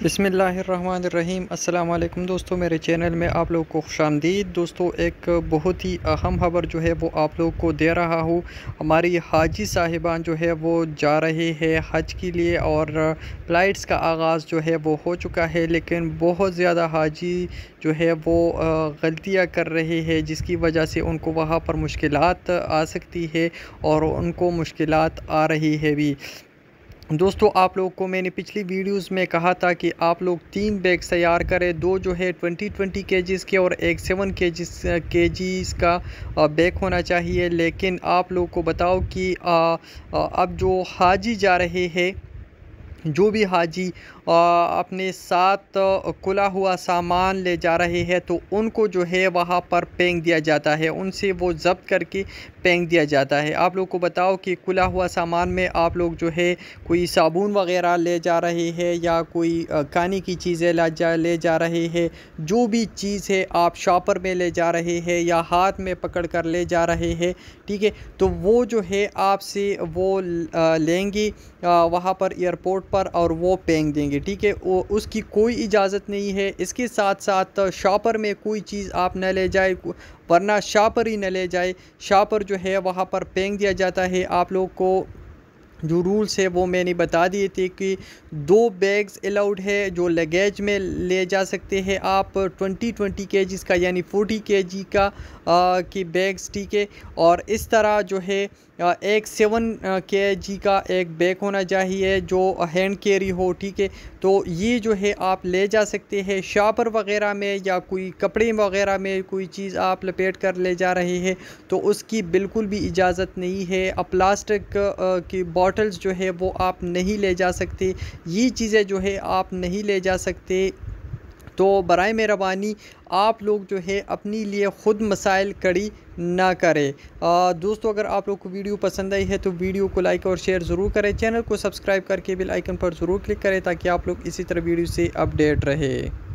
बिसमीम अल्लाम दोस्तों, मेरे चैनल में आप लोग को खुश आमदीद दोस्तों, एक बहुत ही अहम खबर जो है वो आप लोग को दे रहा हूँ। हमारी हाजी साहिबान जो है वो जा रहे हैं हज के लिए और फ़्लाइट्स का आगाज़ जो है वो हो चुका है, लेकिन बहुत ज़्यादा हाजी जो है वो गलतियाँ कर रहे हैं, जिसकी वजह से उनको वहाँ पर मुश्किल आ सकती है और उनको मुश्किल आ रही है भी। दोस्तों आप लोग को मैंने पिछली वीडियोस में कहा था कि आप लोग तीन बैग तैयार करें। दो जो है ट्वेंटी ट्वेंटी के के और एक सेवन के के का बैग होना चाहिए। लेकिन आप लोग को बताओ कि आ, आ, अब जो हाजी जा रहे हैं जो भी हाजी अपने साथ खुला हुआ सामान ले जा रहे हैं तो उनको जो है वहाँ पर पेंग दिया जाता है। उनसे वो ज़ब्त करके पेंग दिया जाता है। आप लोग को बताओ कि खुला हुआ सामान में आप लोग जो है कोई साबुन वगैरह ले जा रहे हैं या कोई खाने की चीज़ें ला जा, ले जा रहे हैं। जो भी चीज़ है आप शॉपर में ले जा रहे हैं या हाथ में पकड़ कर ले जा रहे हैं, ठीक है? तो वो जो है आपसे वो लेंगी वहाँ पर एयरपोर्ट पर और वो पेंग देंगे, ठीक है? वो, उसकी कोई इजाज़त नहीं है। इसके साथ साथ शॉपर में कोई चीज़ आप न ले जाए वरना शॉपर ही न ले जाए। शॉपर जो है, वहाँ पर पेंग दिया जाता है। आप लोग को जो रूल्स है वो मैंने बता दिए थे कि दो बैग्स अलाउड है जो लगेज में ले जा सकते हैं आप ट्वेंटी ट्वेंटी के का यानी फोर्टी के का आ, की बैग्स ठीक है? और इस तरह जो है एक सेवन के जी का एक बैग होना चाहिए जो हैंड कैरी हो ठीक है? तो ये जो है आप ले जा सकते हैं। शापर वगैरह में या कोई कपड़े वगैरह में कोई चीज़ आप लपेट कर ले जा रहे हैं तो उसकी बिल्कुल भी इजाज़त नहीं है। प्लास्टिक की बॉटल्स जो है वो आप नहीं ले जा सकते। ये चीज़ें जो है आप नहीं ले जा सकते। तो बर मेहरबानी, आप लोग जो है अपने लिए ख़ुद मसाइल कड़ी ना करें। दोस्तों, अगर आप लोग को वीडियो पसंद आई है तो वीडियो को लाइक और शेयर ज़रूर करें। चैनल को सब्सक्राइब करके बिल आइकन पर ज़रूर क्लिक करें ताकि आप लोग इसी तरह वीडियो से अपडेट रहे।